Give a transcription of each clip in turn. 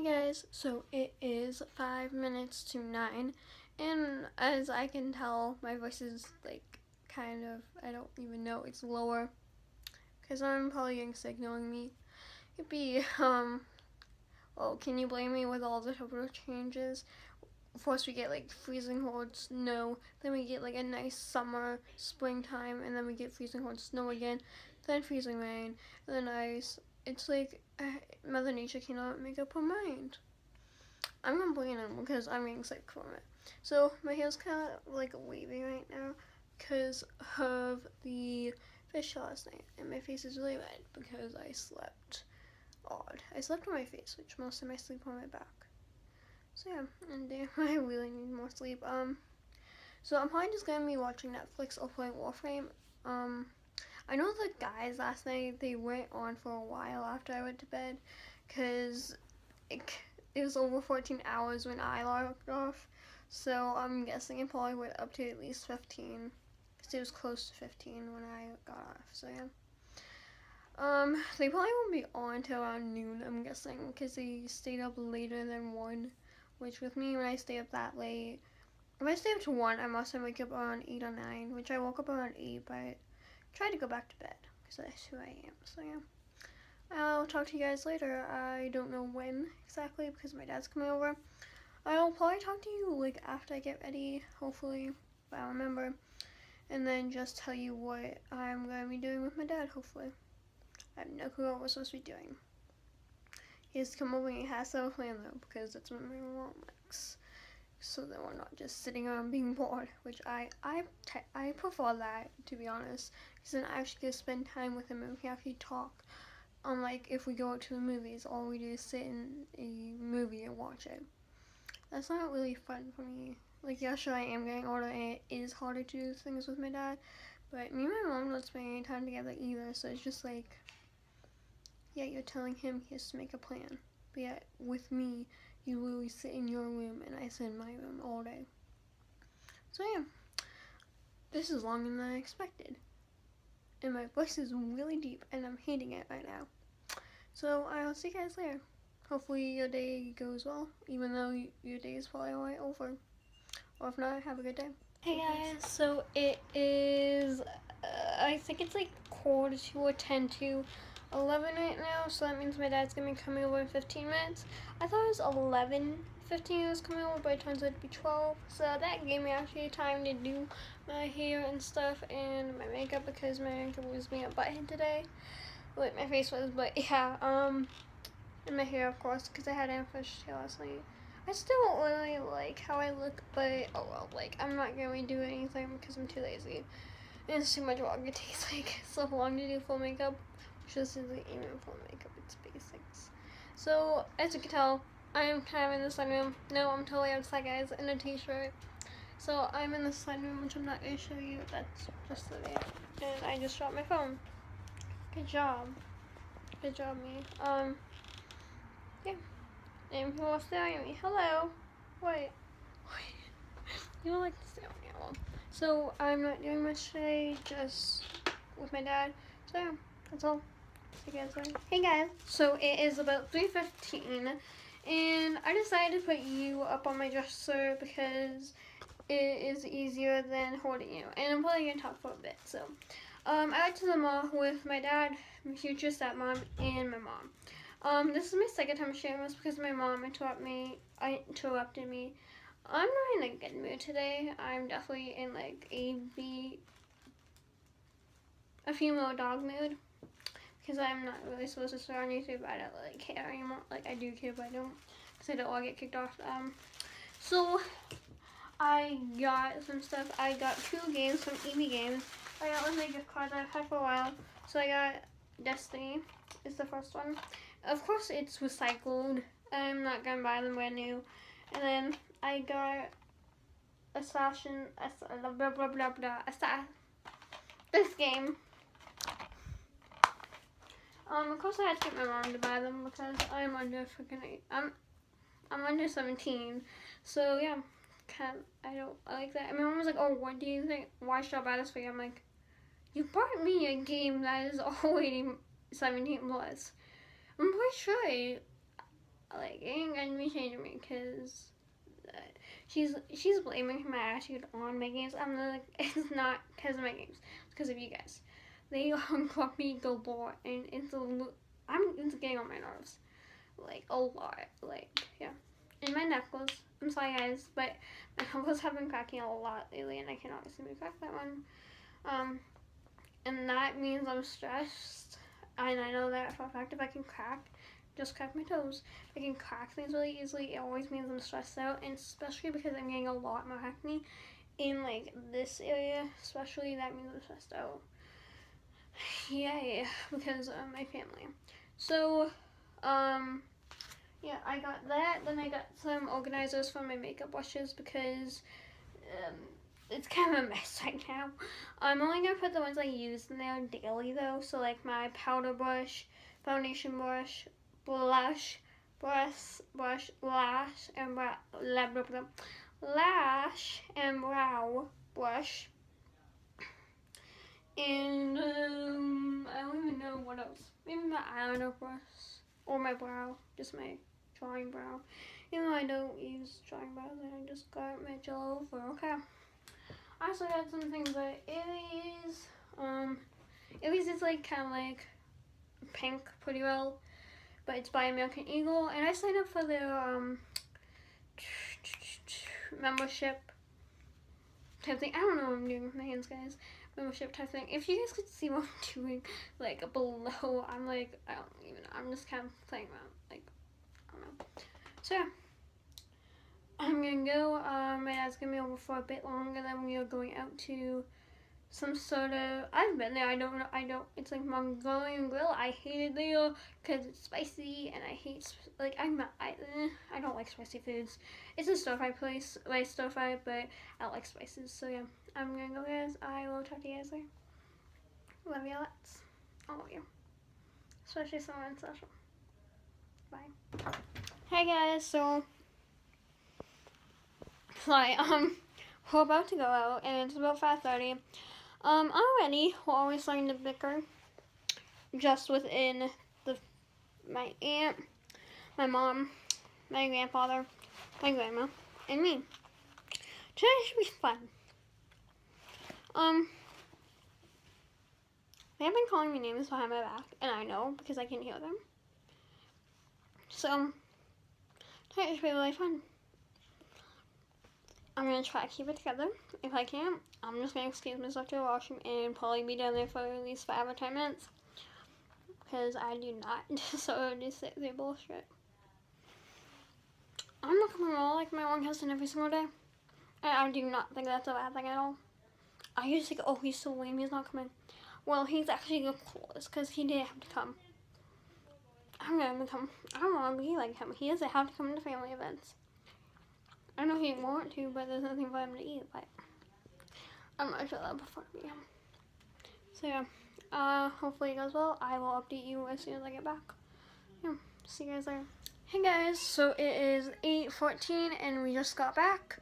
Hey guys, so it is five minutes to nine, and as I can tell, my voice is like kind of, I don't even know, it's lower because I'm probably getting sick knowing me. It'd be, um, well, can you blame me with all the temperature changes? First we get like freezing cold snow, then we get like a nice summer, springtime, and then we get freezing cold snow again, then freezing rain, then ice. It's like Mother Nature cannot make up her mind. I'm complaining because I'm getting sick from it. So my hair's kind of like wavy right now because of the fish last night, and my face is really red because I slept odd. I slept on my face, which most of my sleep on my back. So yeah, and damn, I really need more sleep. Um, so I'm probably just gonna be watching Netflix or playing Warframe. Um, I know the guys last night they went on for a while after I went to bed, cause it, it was over 14 hours when I logged off. So I'm guessing it probably went up to at least 15 because it was close to 15 when I got off, so yeah. Um, they probably won't be on till around noon, I'm guessing, because they stayed up later than 1, which with me, when I stay up that late, if I stay up to 1, I must have wake up around 8 or 9, which I woke up around 8, but tried to go back to bed, because that's who I am, so yeah. I'll talk to you guys later. I don't know when exactly, because my dad's coming over. I'll probably talk to you, like, after I get ready, hopefully, if I remember and then just tell you what I'm going to be doing with my dad, hopefully. I have no clue what we're supposed to be doing. He has to come over and he has to have a plan though, because that's what my mom likes. So that we're not just sitting around being bored, which I I, I prefer that, to be honest. Because then I actually get to spend time with him and we can actually talk. Unlike if we go out to the movies, all we do is sit in a movie and watch it. That's not really fun for me like yeah, sure I am getting older and it is harder to do things with my dad, but me and my mom don't spend any time together either, so it's just like, yeah, you're telling him he has to make a plan, but yet with me, you literally sit in your room and I sit in my room all day. So yeah, this is longer than I expected, and my voice is really deep and I'm hating it right now. So I'll see you guys later. Hopefully your day goes well, even though your day is probably already over. Or if not, have a good day. Hey guys, so it is, uh, I think it's like quarter to or 10 to 11 right now, so that means my dad's gonna be coming over in 15 minutes. I thought it was 11, 15 was coming over, but it turns out to be 12, so that gave me actually time to do my hair and stuff and my makeup because my makeup was being a butthead today. Like my face was, but yeah, um, and my hair of course, because I had ambush hair last night. I still don't really like how I look, but oh well, like, I'm not to do anything because I'm too lazy. It's too much work. It takes, like, so long to do full makeup, is like, even full makeup, it's basics. So, as you can tell, I'm kind of in the sunroom. No, I'm totally outside, guys, in a t-shirt. So, I'm in the sunroom, which I'm not going to show you. That's just the video. And I just dropped my phone. Good job. Good job, me. Um, yeah. And wants to stay on me? Hello. Wait. Wait. you don't like to stay on me. So I'm not doing much today, just with my dad. So yeah, that's all. Hey guys. So it is about 3.15 and I decided to put you up on my dresser because it is easier than holding you. And I'm probably to talk for a bit. So um, I went to the mall with my dad, my future stepmom, and my mom. Um, this is my second time sharing this because my mom interrupted me. I interrupted me. I'm not in a good mood today. I'm definitely in like a B, a female dog mood because I'm not really supposed to swear on YouTube. I don't really care anymore. Like I do care, but I don't because I don't want to get kicked off. Um, so I got some stuff. I got two games from EB Games. I got one of the gift cards I've had for a while. So I got Destiny is the first one. Of course it's recycled. I'm not gonna buy them brand new. And then I got Assassin, blah blah blah blah blah, Assassin, this game. Um, of course I had to get my mom to buy them because I'm under freaking, I'm, I'm under 17. So yeah, I don't I like that. And my mom was like, oh, what do you think, why should I buy this for you? I'm like, you bought me a game that is already 17 plus. I'm pretty sure like it ain't gonna be changing me because uh, she's she's blaming my attitude on my games. I'm like, it's not because of my games. It's because of you guys. They got me galore, and it's a I'm it's getting on my nerves, like a lot. Like yeah, and my knuckles. I'm sorry guys, but my knuckles have been cracking a lot lately, and I can obviously crack that one. Um, and that means I'm stressed. And I know that for a fact if I can crack, just crack my toes, I can crack things really easily, it always means I'm stressed out. And especially because I'm getting a lot more acne in like this area, especially that means I'm stressed out. Yay, because of my family. So, um, yeah, I got that. Then I got some organizers for my makeup brushes because um, it's kind of a mess right now. I'm only going to put the ones I use in there daily though. So like my powder brush, foundation brush, blush, brush, brush, lash, and brow, lash and brow brush. And um, I don't even know what else. Maybe my eyeliner brush or my brow, just my drawing brow. Even though I don't use drawing brows, I just got my gel over. Okay. I also got something but Aerie's. Um, Aerie's is like kind of like pink pretty well, but it's by American Eagle. And I signed up for their um, membership type thing. I don't know what I'm doing with my hands, guys. Membership type thing. If you guys could see what I'm doing, like below, I'm like, I don't even know. I'm just kind of playing around. Like, I don't know. So yeah. I'm gonna go. Um, my dad's gonna be over for a bit longer. Then we are going out to some sort of. I've been there. I don't know. I don't. It's like Mongolian Grill. I hate it because it's spicy, and I hate like I'm. I eh, I don't like spicy foods. It's a stir fry place, like stir fry, but I like spices. So yeah, I'm gonna go, guys. I will talk to you guys later. Love you lots. I love you, especially someone special. Bye. Hey guys. So. Like, um, we're about to go out, and it's about 5.30. Um, already, we're always starting to bicker, just within the, my aunt, my mom, my grandfather, my grandma, and me. Today should be fun. Um, they have been calling me names behind my back, and I know, because I can hear them. So, today should be really fun. I'm to try to keep it together. If I can't, I'm just to excuse myself to the washroom and probably be down there for at least 5 or 10 minutes. Because I do not so just sit there bullshit. I'm not coming all like my one cousin every single day. And I do not think that's a bad thing at all. I used to think, oh, he's so lame, he's not coming. Well, he's actually the coolest because he didn't have to come. I'm going to become, I don't want to be like him. He doesn't have to come to family events. I know he want to, but there's nothing for him to eat. But I'm not sure that prefer to be him. So yeah, uh, hopefully it goes well. I will update you as soon as I get back. Yeah, see you guys later. Hey guys, so it is 8.14 and we just got back.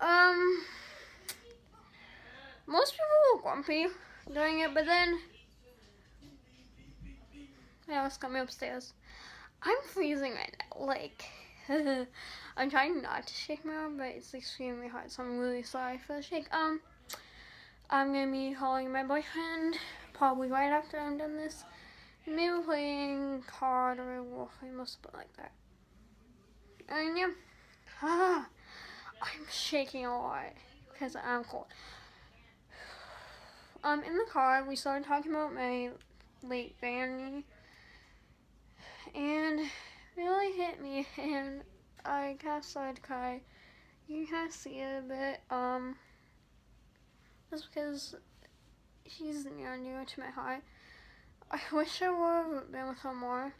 Um, most people were grumpy during it, but then, yeah, it's coming upstairs. I'm freezing right now, like, I'm trying not to shake my arm, but it's extremely hot, so I'm really sorry for the shake. Um, I'm gonna be calling my boyfriend probably right after I'm done this. Maybe playing card or Warframe or something like that. And yeah, ah, I'm shaking a lot because I'm cold. Um, in the car, we started talking about my late granny, and really hit me, and I of started to cry. You can of see it a bit, um, just because she's near and dear to my heart. I wish I would have been with her more.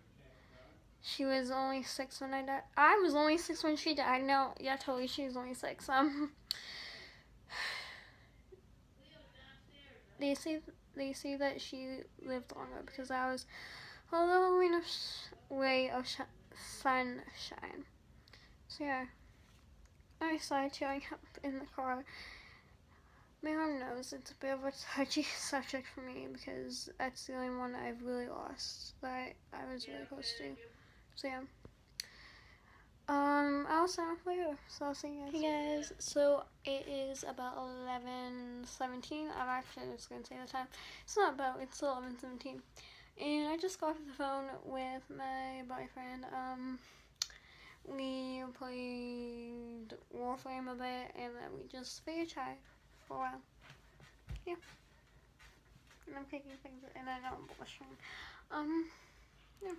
She was only six when I died. I was only six when she died. No, yeah, totally, she was only six. Um, they say they say that she lived longer because I was a little way of sunshine. So yeah, I decided to hang up in the car. My mom knows it's a bit of a touchy subject for me because that's the only one I've really lost that I was really close to. So yeah. Um, I'll sign off later. So I'll see you guys. Hey guys, so it is about 11:17. I'm actually just gonna say the time. It's not about. It's 11:17, and I just got off the phone with my boyfriend. Um, we played Warframe a bit, and then we just figured chat for a while. Yeah. And I'm taking things, and I know I'm blushing. Um, yeah.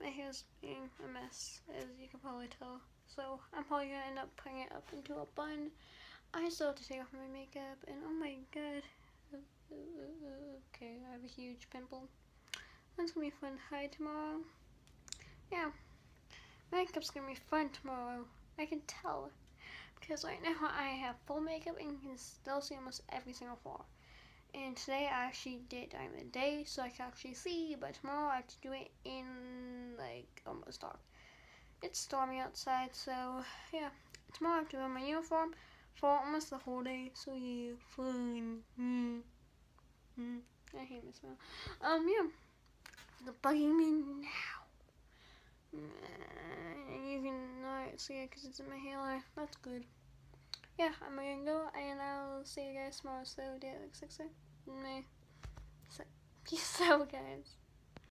My hair's being a mess, as you can probably tell. So I'm probably gonna end up putting it up into a bun. I still have to take off my makeup, and oh my god. Okay, I have a huge pimple. That's gonna be fun. Hi tomorrow. Yeah, makeup's gonna be fun tomorrow. I can tell because right now I have full makeup and you can still see almost every single flaw. And today I actually did during the day so I can actually see, but tomorrow I have to do it in like almost dark. It's stormy outside, so yeah. Tomorrow I have to wear my uniform for almost the whole day, so yeah, fun. Mm. Mm. I hate my smell. Um, yeah. The bugging me now. You can not see it because it's in my halo. That's good yeah, I'm gonna go and I'll see you guys tomorrow. So, day like six, May. So, peace out, guys.